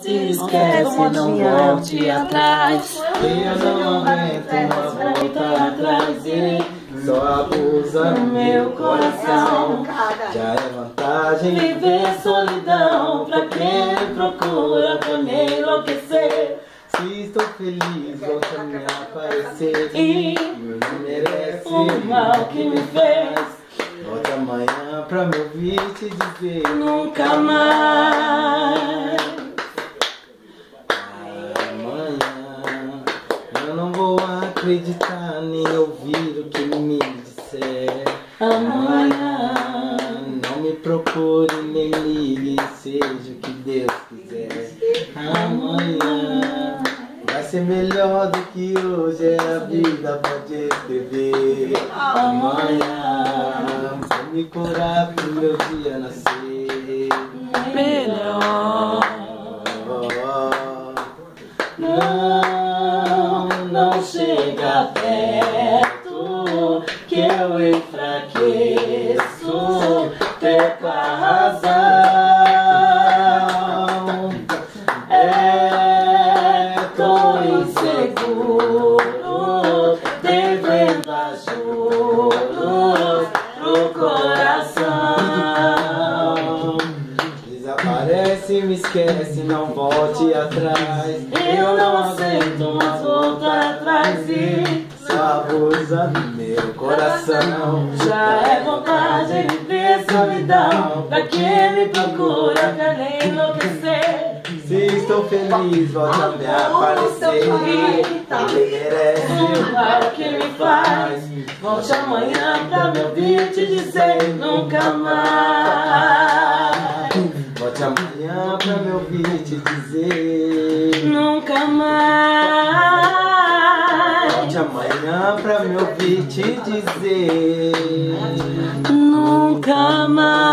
Se esquece, não volte atrás. Eu não aguento uma volta atrás e só abusa no meu coração. Já é vantagem Viver solidão pra quem procura pra me enlouquecer. Se estou feliz, volta a me aparecer. E Não merece o mal que me fez. Volta amanhã pra me ouvir te dizer. Nunca mais. Acreditar nem ouvir o que me disser. Amanhã. Não me procure nem ligue, seja o que Deus quiser. Amanhã vai ser melhor do que hoje, é a vida pode escrever. Amanhã vou me curar pro meu dia nascer. Melhor. Não, não chega perto que eu enfraqueço, perco a razão. É, tô inseguro, devendo a juros pro coração. Desaparece, me esquece, não volte atrás. Eu não aceito uma volta atrás e Só abusa do meu coração. já é vontade de solidão. Pra quem me procura pra nem enlouquecer. Se estou feliz, volta a me aparecer. Não merece O mal que me faz. Volte amanhã pra me ouvir te dizer nunca mais. Volte amanhã pra me ouvir te dizer. Nunca mais. Amanhã pra me ouvir te dizer. Nunca mais.